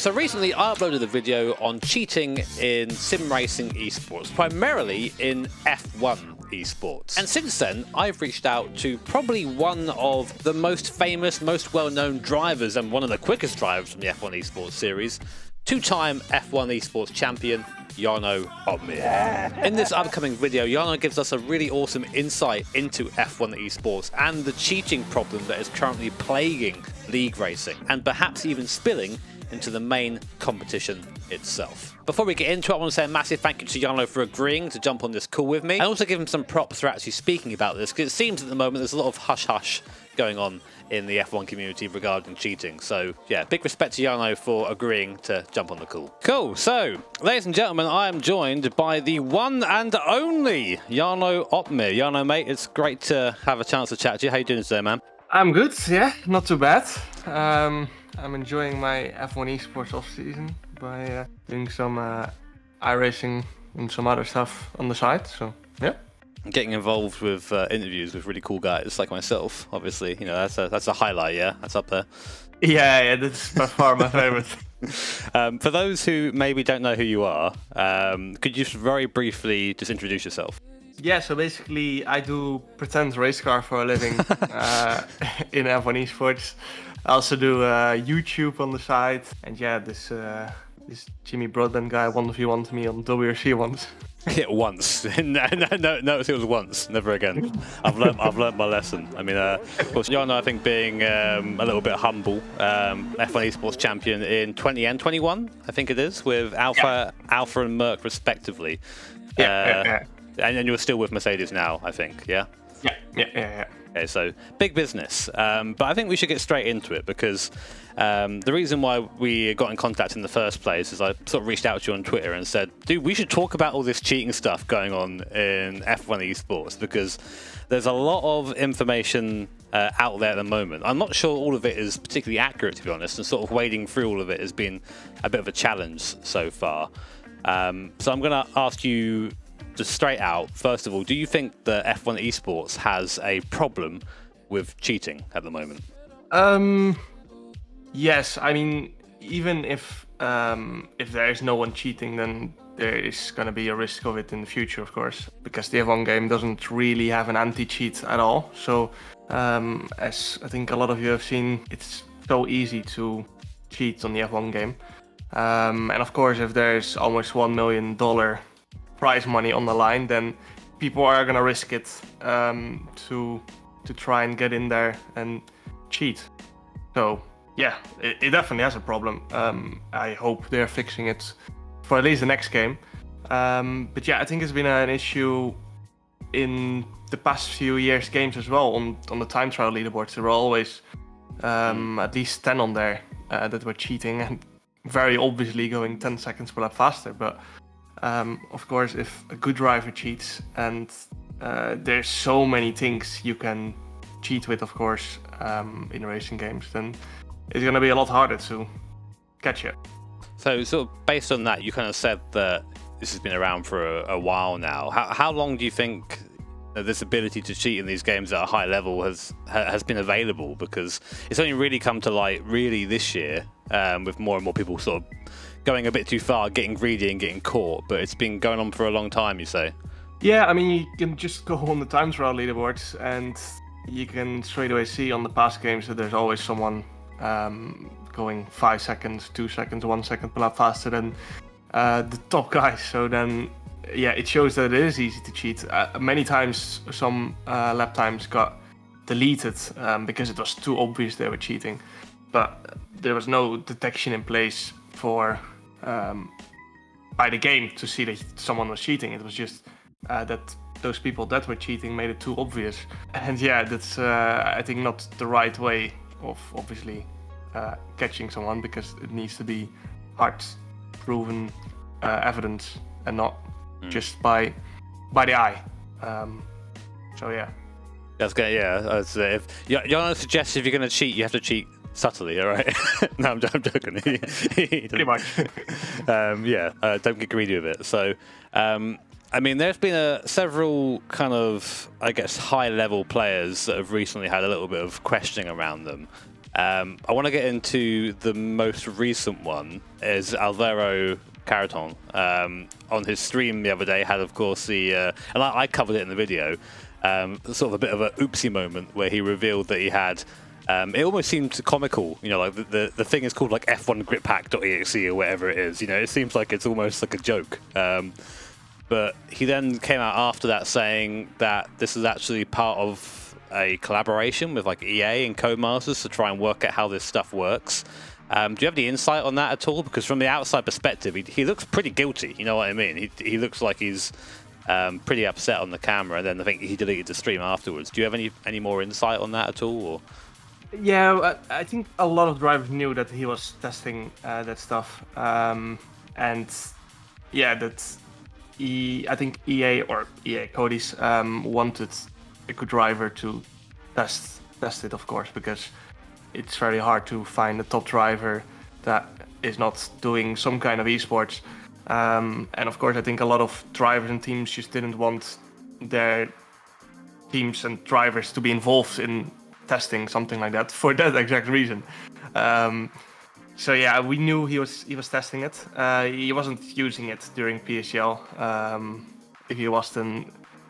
So recently I uploaded a video on cheating in sim racing esports, primarily in F1 esports. And since then, I've reached out to probably one of the most famous, most well-known drivers and one of the quickest drivers from the F1 esports series, two-time F1 esports champion, Jarno Opmeer. In this upcoming video, Jarno gives us a really awesome insight into F1 esports and the cheating problem that is currently plaguing league racing, and perhaps even spilling into the main competition itself. Before we get into it, I want to say a massive thank you to Jarno for agreeing to jump on this call with me, and also give him some props for actually speaking about this, because it seems at the moment there's a lot of hush-hush going on in the F1 community regarding cheating. So yeah, big respect to Jarno for agreeing to jump on the call. Cool. So, ladies and gentlemen, I am joined by the one and only Jarno Opmeer. Jarno mate, it's great to have a chance to chat to you. How you doing today, man? I'm good. Yeah, not too bad. Um, I'm enjoying my F1 esports off season by uh, doing some uh, iRacing and some other stuff on the side. So yeah. Getting involved with uh, interviews with really cool guys like myself, obviously, you know that's a that's a highlight. Yeah, that's up there. Yeah, yeah, that's by far my favorite. um, for those who maybe don't know who you are, um, could you just very briefly just introduce yourself? Yeah, so basically, I do pretend race car for a living uh, in F1 esports. I also do uh, YouTube on the side, and yeah, this uh, this Jimmy Broadbent guy one v one to me on WRC once. Yeah, once. no, no, no, notice it was once, never again. I've learned, I've learned my lesson. I mean, uh, of course, Jarno, I think being um, a little bit humble, um, F1 Esports champion in 20 and 21, I think it is, with Alpha, yeah. Alpha and Merc respectively. Yeah, uh, yeah, yeah. And then you're still with Mercedes now, I think. Yeah. Yeah, yeah, yeah. yeah. Okay, so big business. Um, but I think we should get straight into it because um, the reason why we got in contact in the first place is I sort of reached out to you on Twitter and said, dude, we should talk about all this cheating stuff going on in F1 esports because there's a lot of information uh, out there at the moment. I'm not sure all of it is particularly accurate, to be honest, and sort of wading through all of it has been a bit of a challenge so far. Um, so I'm going to ask you just straight out, first of all, do you think that F1 esports has a problem with cheating at the moment? Um, yes. I mean, even if um, if there is no one cheating, then there is going to be a risk of it in the future, of course, because the F1 game doesn't really have an anti-cheat at all. So, um, as I think a lot of you have seen, it's so easy to cheat on the F1 game. Um, and of course, if there's almost one million dollar prize money on the line, then people are gonna risk it um, to to try and get in there and cheat. So yeah, it, it definitely has a problem. Um, I hope they're fixing it for at least the next game. Um, but yeah, I think it's been an issue in the past few years games as well. On on the time trial leaderboards, there were always um, at least ten on there uh, that were cheating and very obviously going 10 seconds per lap faster. But um, of course, if a good driver cheats, and uh, there's so many things you can cheat with, of course, um, in racing games, then it's going to be a lot harder to catch it. So, based on that, you kind of said that this has been around for a, a while now. How, how long do you think this ability to cheat in these games at a high level has has been available? Because it's only really come to light really this year, um, with more and more people sort of going a bit too far, getting greedy and getting caught, but it's been going on for a long time, you say? Yeah, I mean, you can just go on the times trial leaderboards and you can straight away see on the past games that there's always someone um, going five seconds, two seconds, one second faster than uh, the top guys. So then, yeah, it shows that it is easy to cheat. Uh, many times, some uh, lap times got deleted um, because it was too obvious they were cheating, but there was no detection in place for um, by the game to see that someone was cheating. It was just uh, that those people that were cheating made it too obvious. And yeah, that's uh, I think not the right way of obviously uh, catching someone because it needs to be hard proven uh, evidence and not mm. just by by the eye. Um, so yeah. That's good. Yeah, that's, uh, if Jarno suggest if you're going to cheat, you have to cheat subtly, all right? no, I'm, I'm joking. Pretty much. um, yeah, uh, don't get greedy with it. So, um, I mean, there's been a, several kind of, I guess, high-level players that have recently had a little bit of questioning around them. Um, I want to get into the most recent one is Alvaro Carreton. Um, on his stream the other day had, of course, the uh, and I, I, covered it in the video. Um, sort of a bit of a oopsie moment where he revealed that he had. Um, it almost seemed comical, you know, like the, the, the thing is called like F1GridPack.exe or whatever it is. You know, it seems like it's almost like a joke. Um, but he then came out after that saying that this is actually part of a collaboration with like EA and Codemasters to try and work out how this stuff works. Um, do you have any insight on that at all? Because from the outside perspective, he, he looks pretty guilty. You know what I mean? He, he looks like he's um, pretty upset on the camera, and then I think he deleted the stream afterwards. Do you have any any more insight on that at all? Or? Yeah, I think a lot of drivers knew that he was testing uh, that stuff, um, and yeah, that I think EA or EA Codies um, wanted a good driver to test test it, of course, because it's very hard to find a top driver that is not doing some kind of esports. Um, and of course, I think a lot of drivers and teams just didn't want their teams and drivers to be involved in testing something like that for that exact reason. Um, so yeah, we knew he was he was testing it. Uh, he wasn't using it during PSL. Um, if he was, then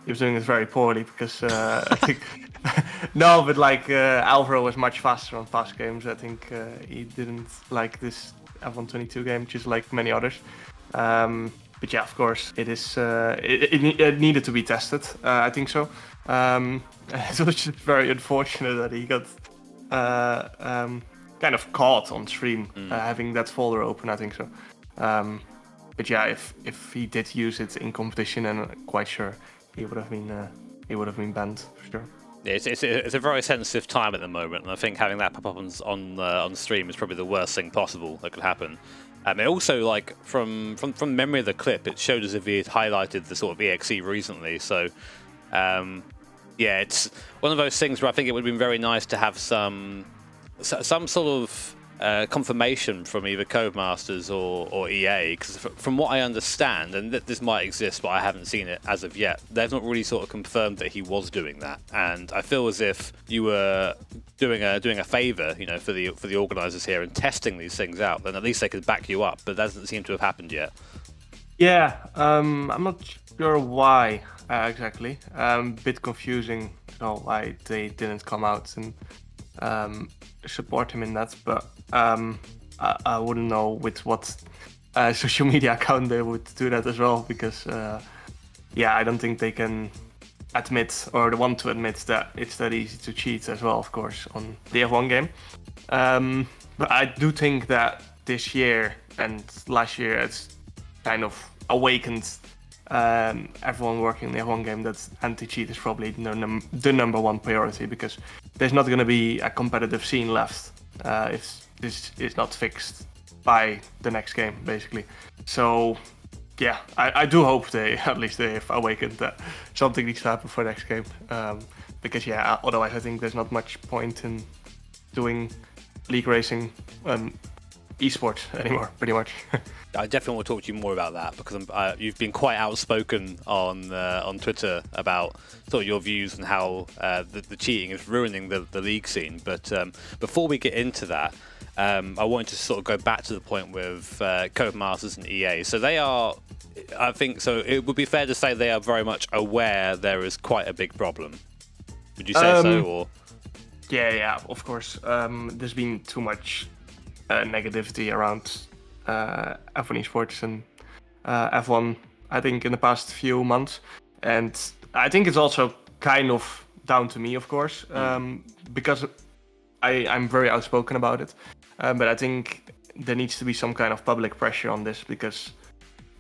he was doing it very poorly because uh, I think no, but like uh, Alvaro was much faster on fast games. I think uh, he didn't like this F122 game, just like many others. Um, but yeah, of course, it is. Uh, it, it, it, needed to be tested. Uh, I think so. Um, it was just very unfortunate that he got um, kind of caught on stream mm. uh, having that folder open. I think so. Um, but yeah, if if he did use it in competition, and I'm quite sure he would have been uh, he would have been banned for sure. Yeah, it's, it's, it's, a very sensitive time at the moment, and I think having that pop up on on, uh, on stream is probably the worst thing possible that could happen. Um, it also, like from, from from memory of the clip, it showed as if he had highlighted the sort of exe recently. So, um, yeah, it's one of those things where I think it would have been very nice to have some some sort of uh, confirmation from either Codemasters or, or EA, because from what I understand, and th this might exist, but I haven't seen it as of yet, they've not really sort of confirmed that he was doing that. And I feel as if you were doing a doing a favour, you know, for the for the organisers here and testing these things out, then at least they could back you up. But that doesn't seem to have happened yet. Yeah, um, I'm not sure why uh, exactly. Um, bit confusing, you know, why they didn't come out and um, support him in that, but um, I, I, wouldn't know with what uh, social media account they would do that as well because, uh, yeah, I don't think they can admit or want to admit that it's that easy to cheat as well, of course, on the F1 game. Um, but I do think that this year and last year it's kind of awakened um, everyone working in the F1 game that anti-cheat is probably the, num- the number one priority because there's not going to be a competitive scene left uh, if this is not fixed by the next game, basically. So, yeah, I, I do hope they at least they've awakened that something needs to happen for the next game. Um, because yeah, otherwise I think there's not much point in doing league racing and esports anymore, pretty much. I definitely want to talk to you more about that because uh, you've been quite outspoken on uh, on Twitter about sort of your views and how uh, the, the, cheating is ruining the, the league scene. But um, before we get into that, um, I wanted to sort of go back to the point with uh, Codemasters and EA. So they are, I think, so it would be fair to say they are very much aware there is quite a big problem. Would you say um, so? Or yeah, yeah, of course. Um, there's been too much negativity around uh, F1 esports and uh, F1. I think in the past few months, and I think it's also kind of down to me, of course, mm. um, because I I'm very outspoken about it. Um, but I think there needs to be some kind of public pressure on this because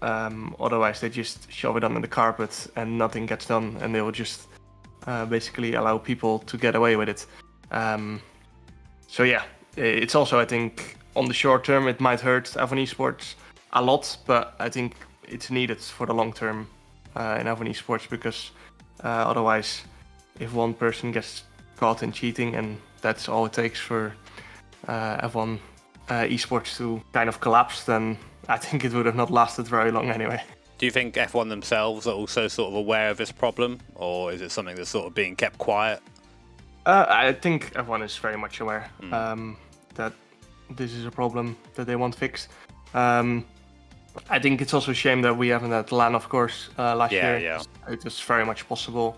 um, otherwise they just shove it under the carpet and nothing gets done, and they will just uh, basically allow people to get away with it. Um, so yeah, it's also I think on the short term, it might hurt F1 Esports a lot, but I think it's needed for the long term uh, in F1 Esports because uh, otherwise, if one person gets caught in cheating and that's all it takes for uh, F1 uh, Esports to kind of collapse, then I think it would have not lasted very long anyway. Do you think F1 themselves are also sort of aware of this problem, or is it something that's sort of being kept quiet? Uh, I think everyone is very much aware mm. um, that this is a problem that they want fixed. Um, I think it's also a shame that we haven't had LAN, of course, uh, last yeah, year. Yeah, It was very much possible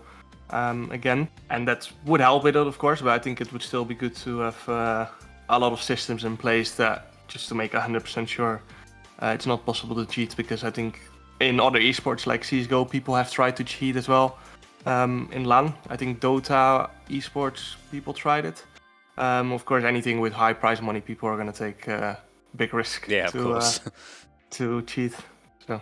um, again, and that would help with it, of course. But I think it would still be good to have uh, a lot of systems in place that just to make 100% sure uh, it's not possible to cheat. Because I think in other esports like CS:GO, people have tried to cheat as well. Um, in LAN, I think Dota esports people tried it. Um, of course, anything with high prize money, people are going to take a big risk yeah, to, uh, to cheat. So.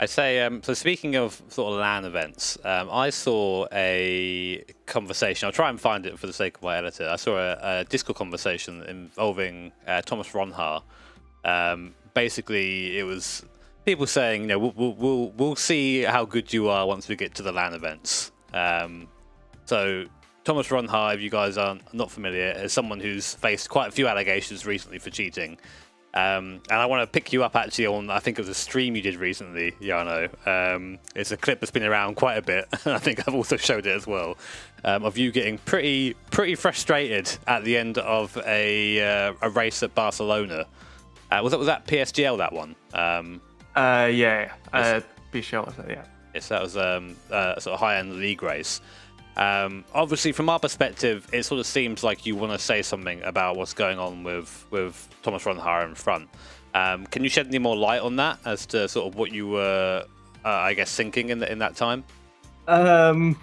I say, um, so speaking of sort of LAN events, um, I saw a conversation. I'll try and find it for the sake of my editor. I saw a, a Discord conversation involving uh, Thomas Ronhaar. Um, basically, it was people saying, you know, we'll, we'll, we'll, we'll, see how good you are once we get to the LAN events. Um, so Thomas Ronhaar, if you guys are not familiar, is someone who's faced quite a few allegations recently for cheating. Um, and I want to pick you up actually on, I think it was a stream you did recently, Jarno. Um, it's a clip that's been around quite a bit. I think I've also showed it as well, um, of you getting pretty pretty frustrated at the end of a, uh, a race at Barcelona. Uh, was that was that PSGL that one? Um, uh, yeah, yeah. Uh, PSGL was that, yeah. Yes, that was um, a sort of high end league race. Um, obviously, from our perspective, it sort of seems like you want to say something about what's going on with with Thomas Ronhaar in front. Um, can you shed any more light on that as to sort of what you were, uh, I guess, thinking in the, in that time? Um,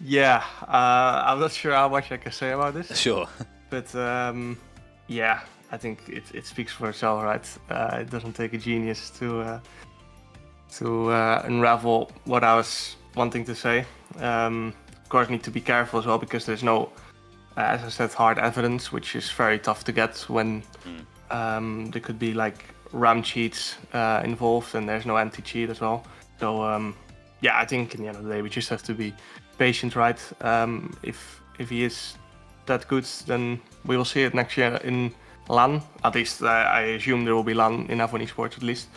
yeah, uh, I'm not sure how much I can say about this. Sure, but um, yeah, I think it, it speaks for itself, right? Uh, it doesn't take a genius to uh, to uh, unravel what I was wanting to say. Um, of course, need to be careful as well because there's no, uh, as I said, hard evidence, which is very tough to get when mm. um, there could be like RAM cheats uh, involved and there's no anti-cheat as well. So um, yeah, I think in the end of the day we just have to be patient, right? Um, if if he is that good, then we will see it next year in LAN. At least uh, I assume there will be LAN in F1 Esports at least,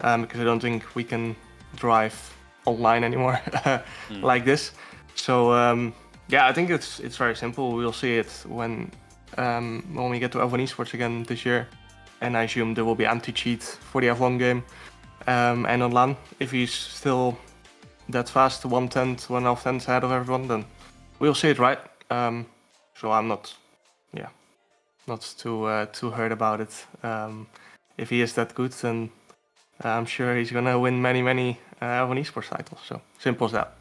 um, because I don't think we can drive online anymore mm. like this. So um, yeah, I think it's it's very simple. We'll see it when um, when we get to F1 Esports again this year, and I assume there will be anti-cheat for the F1 game um, and on LAN. If he's still that fast, one tenth, one half tenths ahead of everyone, then we'll see it, right? Um, so I'm not, yeah, not too uh, too hurt about it. Um, if he is that good, then I'm sure he's gonna win many, many uh, esports title. So simple as that.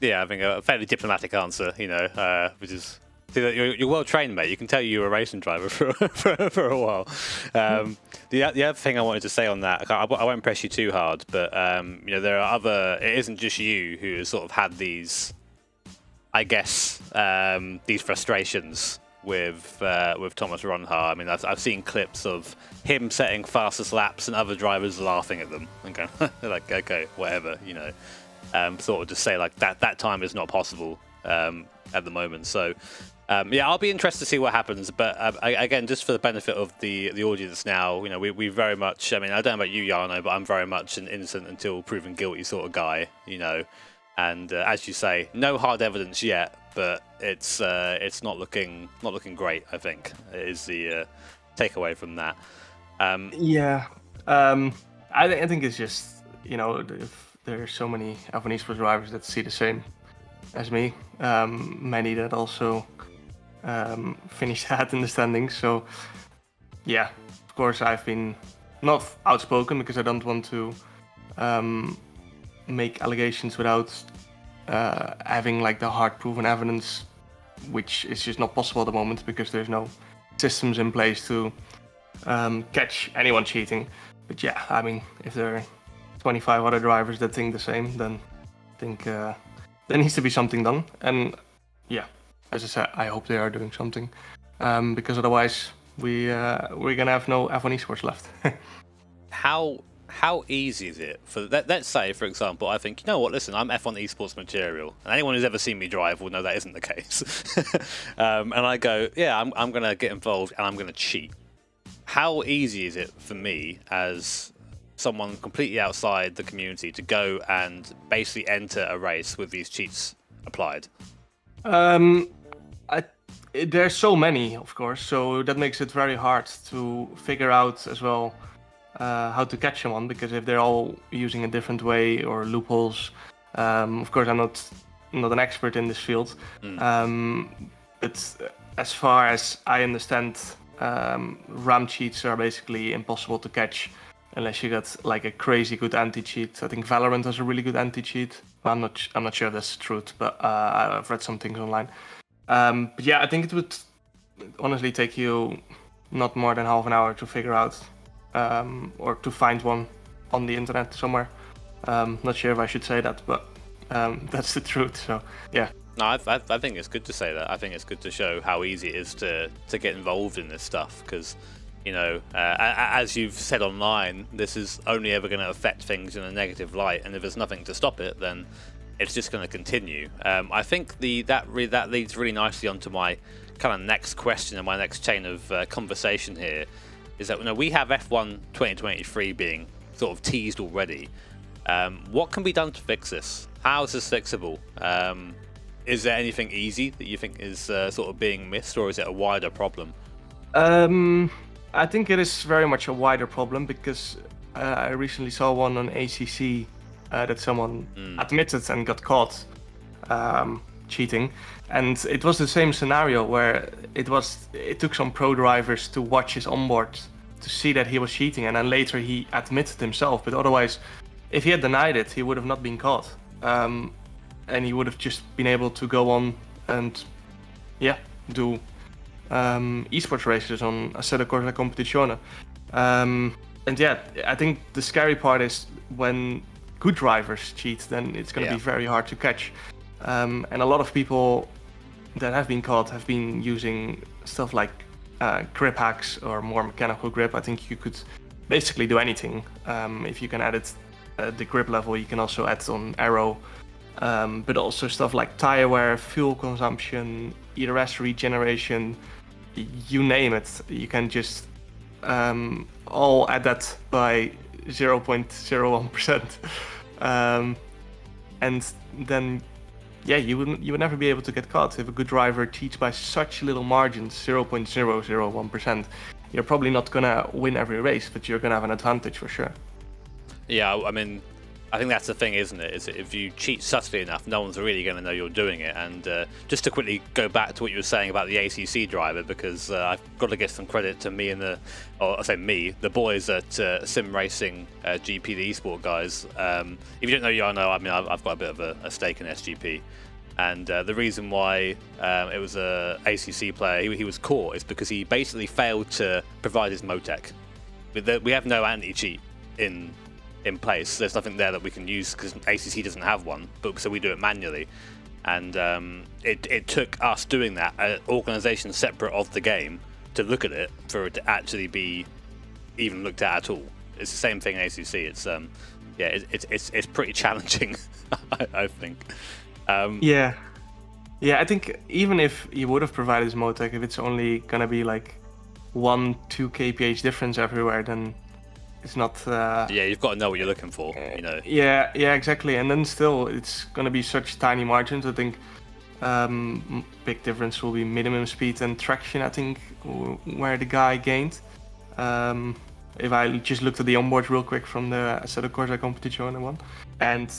Yeah, I think a fairly diplomatic answer, you know, uh, which is you're, you're, well trained, mate. You can tell you were a racing driver for for, for a while. Um, the the other thing I wanted to say on that, I, I won't press you too hard, but um, you know there are other. It isn't just you who has sort of had these, I guess, um, these frustrations with uh, with Thomas Ronhaar. I mean, I've, I've, seen clips of him setting fastest laps and other drivers laughing at them and going like, okay, whatever, you know. Um, sort of just say like that that time is not possible um, at the moment. So um, yeah, I'll be interested to see what happens. But uh, again, just for the benefit of the the audience now, you know, we, we very much. I mean, I don't know about you, Jarno, but I'm very much an innocent until proven guilty sort of guy. You know, and uh, as you say, no hard evidence yet but it's uh, it's not looking not looking great. I think is the uh, takeaway from that. Um, yeah, um, I, th- I think it's just you know there are so many F1 drivers that see the same as me, um, many that also um, finished in the standings. So yeah, of course I've been not outspoken because I don't want to um, make allegations without uh, having like the hard proven evidence, which is just not possible at the moment because there's no systems in place to um, catch anyone cheating. But yeah, I mean, if there are 25 other drivers that think the same, then I think uh, there needs to be something done. And yeah, as I said, I hope they are doing something um, because otherwise we uh, we're gonna have no F1 esports left. How how easy is it for let, us say for example i think you know what listen i'm f1 esports material. And anyone who's ever seen me drive will know that isn't the case. Um, and i go yeah i'm, I'm going to get involved and i'm going to cheat. How easy is it for me as someone completely outside the community to go and basically enter a race with these cheats applied? Um, I, there's so many, of course, so that makes it very hard to figure out as well uh, how to catch someone because if they're all using a different way or loopholes, um, of course, I'm not not an expert in this field, mm. um, but as far as I understand, um, RAM cheats are basically impossible to catch unless you got like a crazy good anti-cheat. I think Valorant has a really good anti-cheat. I'm not I'm not sure if that's the truth, but uh, I've read some things online. Um, but yeah, I think it would honestly take you not more than half an hour to figure out um, or to find one on the internet somewhere. Um, not sure if I should say that, but um, that's the truth. So yeah. No, I, I, I, think it's good to say that. I think it's good to show how easy it is to to get involved in this stuff because you know, uh, as you've said online, this is only ever going to affect things in a negative light, and if there's nothing to stop it, then it's just going to continue. Um, I think the that re- that leads really nicely onto my kind of next question and my next chain of uh, conversation here is that you know we have F1 2023 being sort of teased already. Um, what can be done to fix this? How is this fixable? Um, is there anything easy that you think is uh, sort of being missed, or is it a wider problem? Um, I think it is very much a wider problem because uh, I recently saw one on ACC uh, that someone mm. admitted and got caught um, cheating, and it was the same scenario where it was it took some pro drivers to watch his onboard to see that he was cheating, and then later he admitted himself. But otherwise, if he had denied it, he would have not been caught, um, and he would have just been able to go on and yeah do um, esports races on Assetto Corsa Competizione. Um, and yeah, I think the scary part is when good drivers cheat, then it's going to yeah. be very hard to catch. Um, and a lot of people that have been caught have been using stuff like uh, grip hacks or more mechanical grip. I think you could basically do anything. Um, if you can add it at the grip level, you can also add on aero, um, but also stuff like tire wear, fuel consumption, ERS regeneration, you name it, you can just um, all add that by 0.01%. Um, and then, yeah, you would you would never be able to get caught if a good driver cheats by such little margins, 0.001%. You're probably not gonna win every race, but you're gonna have an advantage for sure. Yeah, I mean, I think that's the thing, isn't it? Is if you cheat subtly enough, no one's really going to know you're doing it. And uh, just to quickly go back to what you were saying about the ACC driver, because uh, I've got to give some credit to me and the, or I say me, the boys at uh, Sim Racing uh, GP, the esport guys. Um, if you don't know Jarno, I mean, I've, I've got a bit of a, a stake in SGP. And uh, the reason why um, it was a ACC player, he, he was caught, is because he basically failed to provide his Motec. We have no anti-cheat in in place. There's nothing there that we can use because ACC doesn't have one, but so we do it manually. And um, it, it took us doing that, an organisation separate of the game, to look at it for it to actually be even looked at at all. It's the same thing in ACC. It's um, yeah, it, it's it's it's pretty challenging, I, I, think. Um, yeah, yeah. I think even if you would have provided Motec, if it's only gonna be like one, two kph difference everywhere, then it's not. Uh, yeah, you've got to know what you're looking for. You know. Yeah, yeah, exactly. And then still, it's going to be such tiny margins. I think um, big difference will be minimum speed and traction. I think where the guy gained. Um, if I just looked at the onboard real quick from the Assetto Corsa Competizione one, and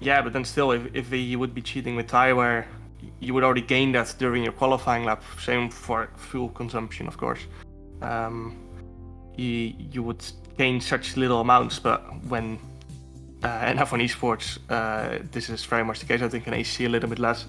yeah, but then still, if, if he would be cheating with tire wear, you would already gain that during your qualifying lap. Same for fuel consumption, of course. Um, you you would gain such little amounts, but when uh, and F1 esports, uh, this is very much the case. I think in AC a little bit less.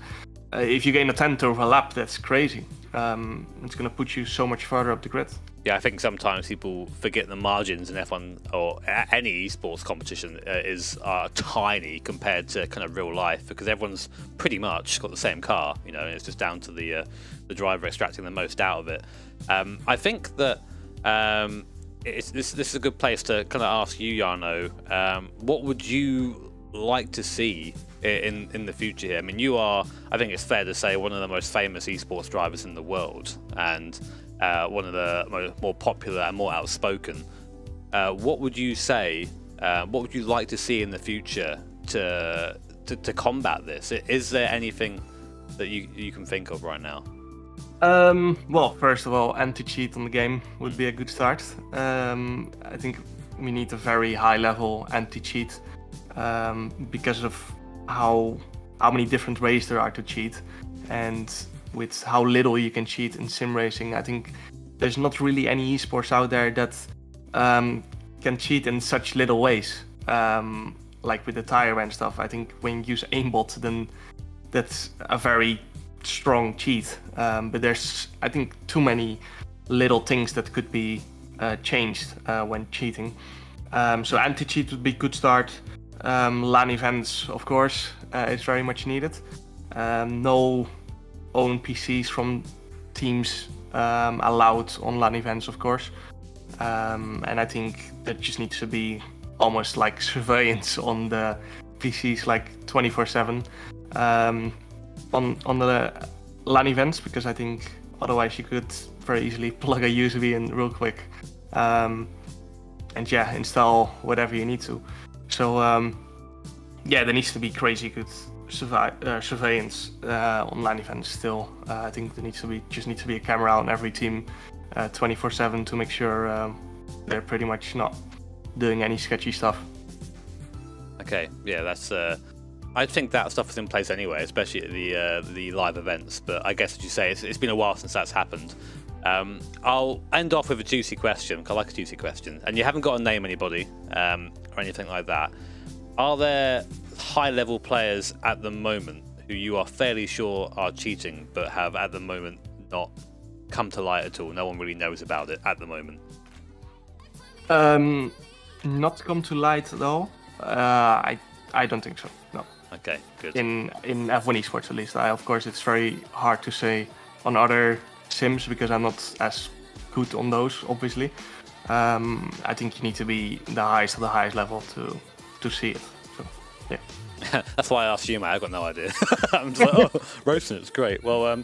Uh, if you gain a tenth over a lap, that's crazy. Um, it's going to put you so much further up the grid. Yeah, I think sometimes people forget the margins in F1 or any esports competition uh, is are tiny compared to kind of real life because everyone's pretty much got the same car. You know, and it's just down to the uh, the driver extracting the most out of it. Um, I think that. Um, it's, this this is a good place to kind of ask you, Jarno. Um, what would you like to see in in the future here? I mean, you are, I think it's fair to say, one of the most famous esports drivers in the world, and uh, one of the more popular and more outspoken. Uh, what would you say? Uh, what would you like to see in the future to, to to combat this? Is there anything that you you can think of right now? Um, well, first of all, anti-cheat on the game would be a good start. Um, I think we need a very high-level anti-cheat um, because of how how many different ways there are to cheat, and with how little you can cheat in sim racing, I think there's not really any esports out there that um, can cheat in such little ways. Um, like with the tire and stuff, I think when you use aimbot, then that's a very strong cheat. Um, but there's, I think, too many little things that could be uh, changed uh, when cheating. Um, so anti-cheat would be a good start. Um, LAN events, of course, uh, is very much needed. Um, no own PCs from teams um, allowed on LAN events, of course. Um, and I think that just needs to be almost like surveillance on the PCs, like 24/7 um, on on the LAN events, because I think otherwise you could very easily plug a USB in real quick, um, and yeah, install whatever you need to. So um, yeah, there needs to be crazy good survi- uh, surveillance uh, on LAN events. Still, uh, I think there needs to be just needs to be a camera on every team, 24/7 to make sure um, they're pretty much not doing any sketchy stuff. Okay, yeah, that's. I think that stuff is in place anyway, especially at the uh, the live events. But I guess, as you say, it's, it's been a while since that's happened. Um, I'll end off with a juicy question. I like a juicy question, and you haven't got to name anybody um, or anything like that. Are there high-level players at the moment who you are fairly sure are cheating, but have at the moment not come to light at all? No one really knows about it at the moment. Um, not come to light though. Uh, I I don't think so. No. Okay, good. In in F1 esports at least. I, of course, it's very hard to say on other sims because I'm not as good on those, obviously. Um, I think you need to be the highest of the highest level to to see it. So, yeah. That's why I asked you, mate. I've got no idea. I'm just like, oh, roasting it's great. Well, um,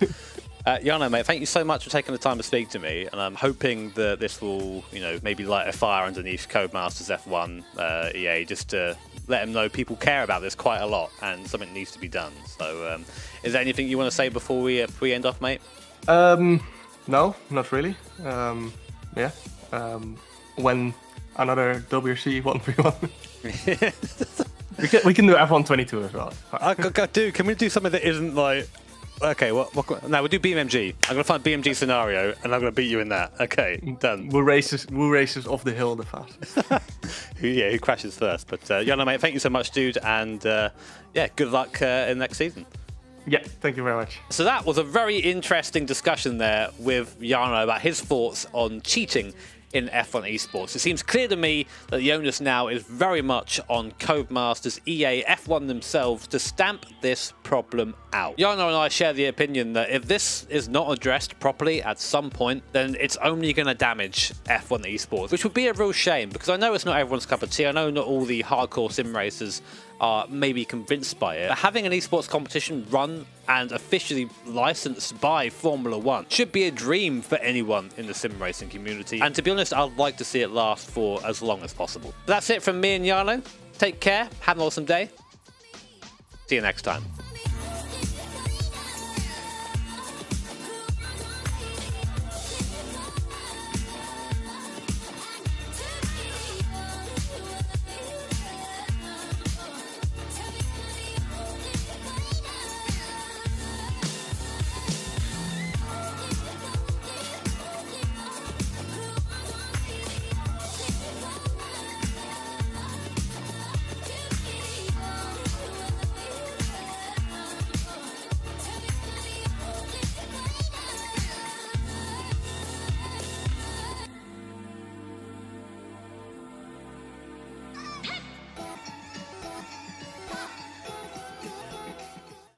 uh, Jarno, mate, thank you so much for taking the time to speak to me, and I'm hoping that this will, you know, maybe light a fire underneath Codemasters F1 uh, EA, just to let them know people care about this quite a lot, and something needs to be done. So, um, is there anything you want to say before we uh, we end off, mate? Um, no, not really. Um, yeah. Um, when another WRC 1v1. we, can, we can do F122 as well. I, I, dude, can we do something that isn't like Okay, what, what, now we'll do BeamNG. I'm gonna find BeamNG scenario, and I'm gonna beat you in that. Okay, done. We'll race we'll race off the hill the fastest. who, yeah, who crashes first? But uh, Jarno, mate, thank you so much, dude, and uh, yeah, good luck uh, in next season. Yeah, thank you very much. So that was a very interesting discussion there with Jarno about his thoughts on cheating in F1 esports. It seems clear to me that the onus now is very much on Codemasters, EA, F1 themselves to stamp this problem out. Jarno and I share the opinion that if this is not addressed properly at some point, then it's only going to damage F1 esports, which would be a real shame because I know it's not everyone's cup of tea. I know not all the hardcore sim racers are maybe convinced by it. But having an esports competition run and officially licensed by Formula One should be a dream for anyone in the sim racing community. And to be honest, I'd like to see it last for as long as possible. That's it from me and Jarno. Take care, have an awesome day. See you next time.